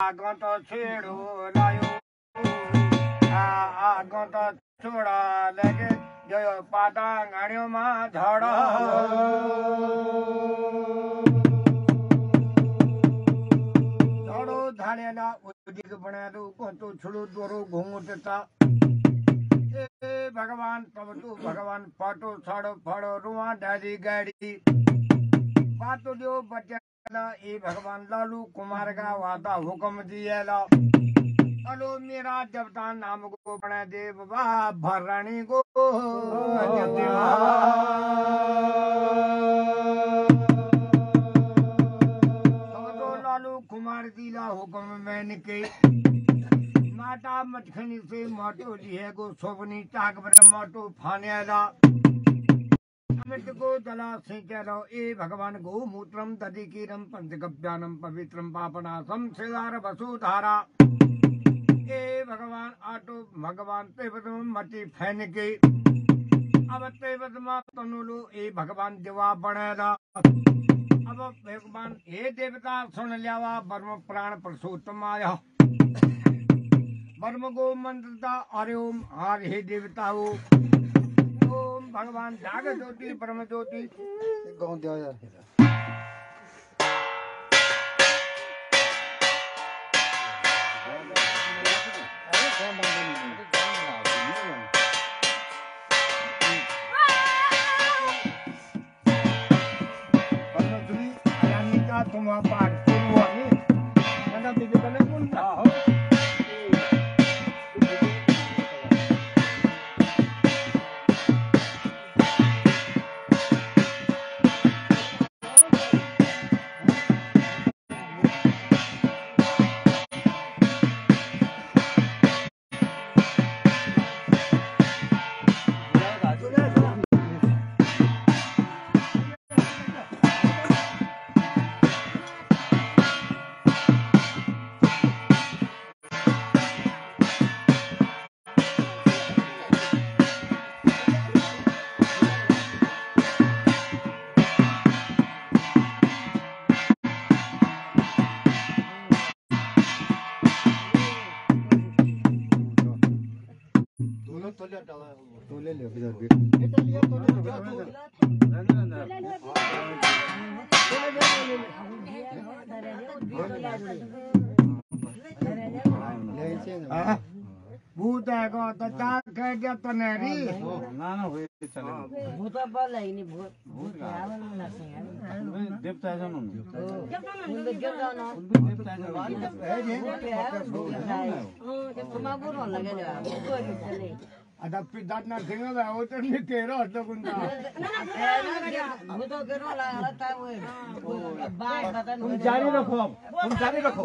आगों तो छेड़ो लायो। आगों तो छोड़ा लगे, जो पाटांगणियों में झड़ो। झड़ो धाने ना उदिक बने तो को तो छोड़ो दोरो घूमता ए भगवान तब तो भगवान पाटो छाड़ो फड़ो, रुआ, डाली, गाड़ी। बातो जो बच्चे ए भगवान लालू कुमार का वादा हुक्म दिएला अलो मेरा जबदान नाम को बने देव भरणी को। लालू कुमार दिला हुक्म मैन के। माता मटखनी से मोटो लिए गो सोबनी टाक पर मोटो फाने ला। अमृत को जला सिंचलो ए भगवान गो मूत्रम दधिकीरम पंचगव्यानम पवित्रम पापनासम सिदार वसुधारा ए भगवान आटो भगवान तेवतम मटी फ़ैन के अब तेवतमा तनुलो, ए भगवान जवाब बनेला अब भगवान हे देवता, सुन लियावा ब्रह्म प्राण पुरुषोत्तम आया ब्रह्म गो मंत्रता हरि ओम हर हे देवता भगवान जाग ज्योति ब्रह्म ज्योति। गाँव दिया यार परमेश्वरी अयानिका पाठ करू आम्ही नंतर तिथे कने कोण हो ले लियो किधर भी। ले इसे ना। हा? भूत आहे का तर त्या खेळच्या तनेरी ना ना होय चालेल भूत बोला इनी भूत। भूत आवल ना सिंह देवता आहे जाणून मुंबई गेलो ना देवता आहे जाणून भूत आहे भूत आहे लगे जा भूत चले। आता पिदात ना सिंग जावं तर मी केलं होतं कोणता भूत गेलो लागला काय होय बाय बता तुम जारी रखो तुम जारी रखो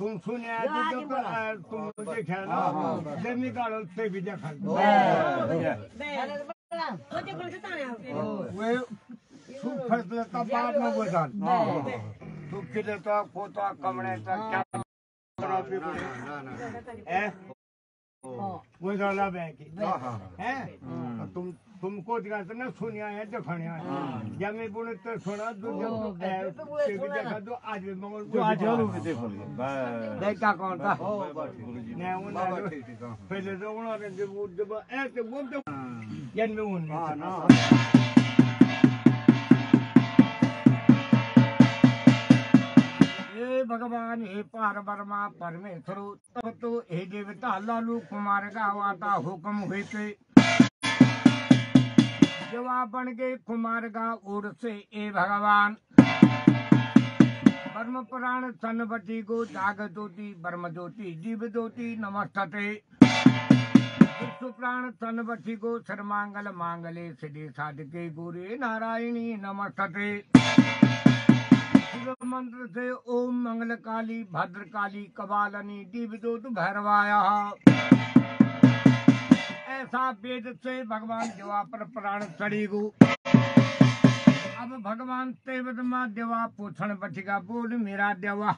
होय आ केलं होतं कोणतं मग जपायला मी असलो हा सही बात हा सही बात मोहर देवला कावडे कावडे बडी ना ना तू तुम क्या देवता आता कोई बात नहीं आता या खातिर ना जोते तुम मुझे खेला जब निकालो ते भी देखा वे तू फसलं तर बाद में बोझाल सुख किती तो क्या है। बोझाला बँकी है तुम तुमको दिखाते ना सुनिया है दिखानिया है। जब मैं बोले तो सुना दो जब ते देखा दो आज जो आज और भी देखो। देखा। कौन था? नहीं उन्हें पहले तो उन्होंने जब जब ऐसे बोलते जन्म उन्हें भगवान, हे पार बर्मा परमेश्वर तब तो हे देवता, लालू कुमार गाव आता हुक्म हुई पे जवाब बन गए कुमार गाँव उड़ से ए भगवान। ब्रह्म पुराण सनबटी को जाग ज्योति, ब्रह्म ज्योति, जीव ज्योति, नमस्तते। विष्णु प्राण तन बठी को सर्मांगल मांगले, सिद्धि साधके गुरे नारायणी नमस्ते मंत्र से ओम मंगल काली भद्र काली कबालनी दिव्योत भैरवाया। ऐसा वेद से भगवान देवा पर प्राण चढ़ी गो अब भगवान तेवत मा देवा पूछण बठिगा, बोल मेरा देवा।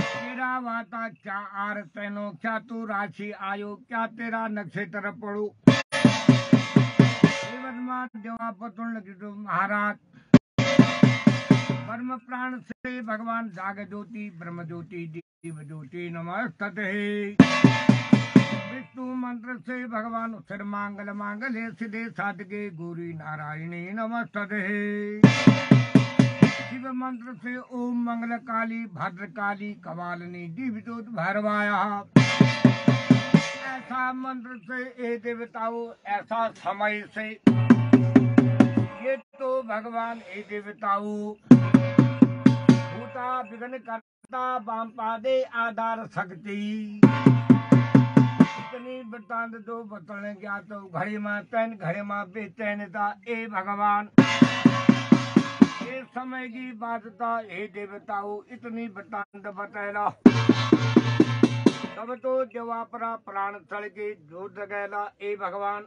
तेरा वाता क्या आर तेनो, क्या तू राशि आयो, क्या तेरा नक्षत्र पड़ो? देवा पतुण लगी महाराज। परम प्राण से भगवान जाग ज्योति ब्रह्म ज्योति दिव्य ज्योति नमस्ते विष्णु मंत्र से भगवान सिर मांगल मांगले सिद्धे साधके गौरी नारायणी नमस्ते शिव मंत्र से ओम मंगल काली, भद्र काली कपालिनी दिव्योत भैरवाया ऐसा मंत्र से ए देवताओं, ऐसा समय से ये तो भगवान ए देवताओं। भूता विघ्न करता बाम पादे आधार शक्ति। इतनी वृतांत तो बतलने गया तो घड़ी माँ तैन, घड़ी माँ बेचैन था ए भगवान। ये समय की बात था, हे देवताओं, इतनी वृतांत बतैला तब तो जवापरा प्राण चढ़ के ज़ोर जगैला ए भगवान।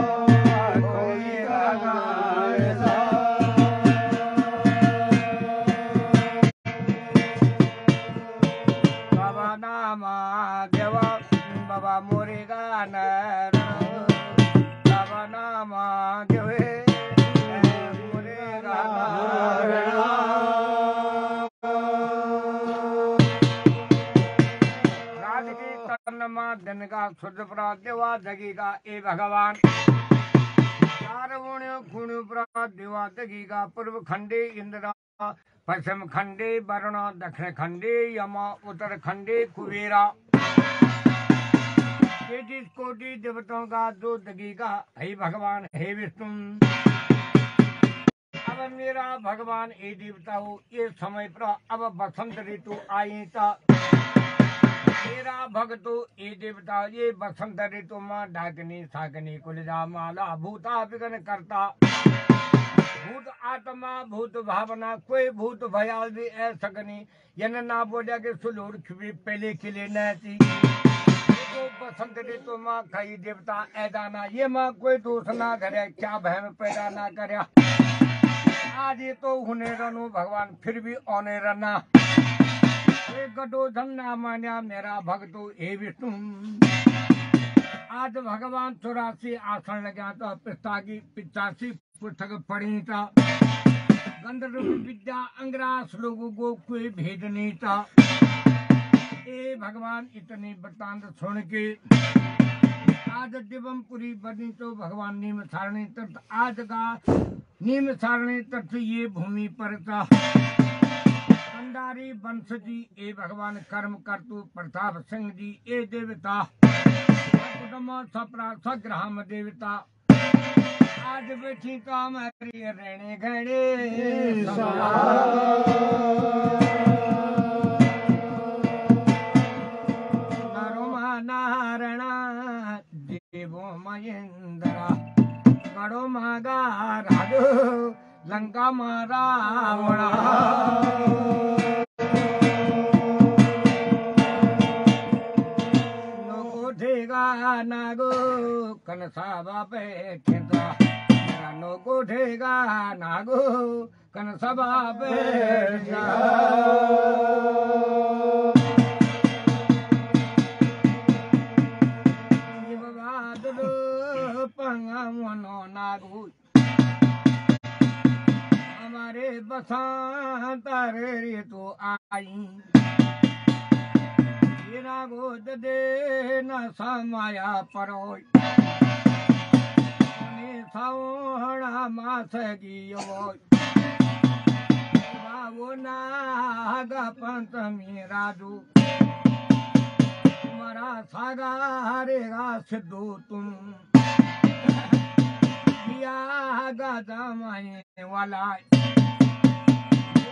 तन्नमा दिन का शुद्ध परा देवा जगी का, ए भगवान। चार गुण परा देवा जगी का, पूर्व खंडे इंद्र, पश्चिम खंडे वरुण, दक्षिण खंडे यम, उत्तर खंडे कुबेरा। तेतीस कोटि देवताओं का दो दगी का, हे भगवान, हे विष्णु। अब मेरा भगवान, ए देवता हो, ये समय पर अब बसंत ऋतु आई था मेरा भक्तो ए देवता, ये बसंत ऋतु में डाकनी साकनी कुलजा माला भूता करता। भूत आत्मा, भूत भावना, कोई भूत भयाल भी ऐ सकनी। यन ना बोलिया के सुलूर खिबी पहले खिले नैती तो बसंत ऋतु माँ कई देवता ऐदा ना, ये माँ कोई दोष ना करे क्या भय पैदा ना करे आज ये तो हुने रनु भगवान, फिर भी औने रना ए गडो धन्ना मान्या मेरा भक्तो हे विष्णु। आज भगवान चौरासी आसन लगा पिता की पिचासी पुस्तक पढ़ी था। गंधर्व विद्या अंग्रास लोगों को कोई भेद नहीं था। ए भगवान इतनी वृतांत सुन के आज दिवमपुरी बनी तो भगवान नीम सारणी तट, आज का नीम सारणी तट ये भूमि पर था। भंडारी वंश जी, ए भगवान कर्म करतु, प्रताप सिंह जी, ए देवता। सपरा सग्राम देवता। आज बैठी काम हरी रहने घड़े नारायण देवो महेंद्रा। गड़ो मागा राजो लंका मा रावणा नो ठेगा नागो कनसाबा बैठे तो मेरा हमारे रे तो आई तेरा गोद दे न समाया परोय मास गियो नाग पंचमी राजू तुम्हारा सागा हरेगा सिद्धू तुम दिया गाजा माए वाला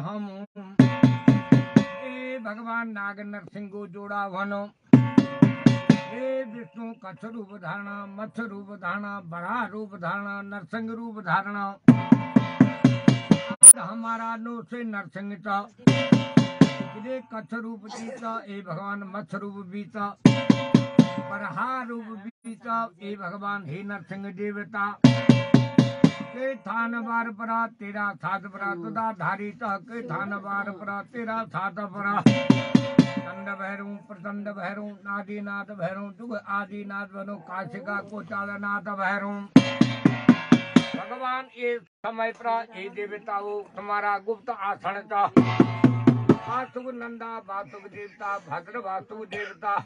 हम। ए भगवान नाग नरसिंह जोड़ा वनो। हे विष्णु कच्छ रूप धारणा मत्स्य रूप धारणा बड़ा रूप धारणा नरसिंह रूप धारणा हमारा नो से नरसिंह किले कच्छ रूप जीता ए भगवान मत्स्य रूप बीता बरहा रूप बीता ए भगवान हे नरसिंह देवता। के थान बार परा, तेरा सात परा, तुदा धारी ता के थान बार परा, तेरा सात परा। चंड भैरू, प्रचंड भैरू, नादी भैरू दुग आदि बनो, काशिका को चालनाथ भैरू। भगवान, ये समय पर, ये देवताओं तुम्हारा गुप्त आसन था वासुक नंदा वासुक देवता, भद्र वासुक देवता।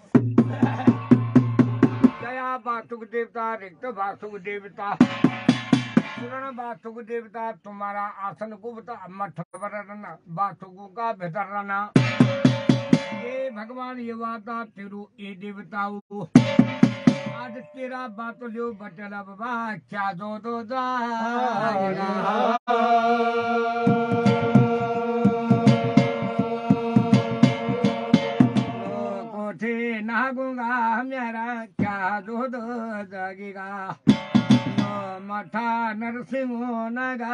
दया वासुक देवता, रिक्त वासुक देवता। पूर्ण वासुक देवता, तुम्हारा आसन गुप्त मठ वरना वासुक का भीतर रहना ये भगवान, ये वाता तेरू, ये देवताओं आज तेरा बात लियो बटला बाबा, क्या दो दो कोठे नागूँगा, मेरा क्या दो दो जगेगा। मठा नरसिंह नगा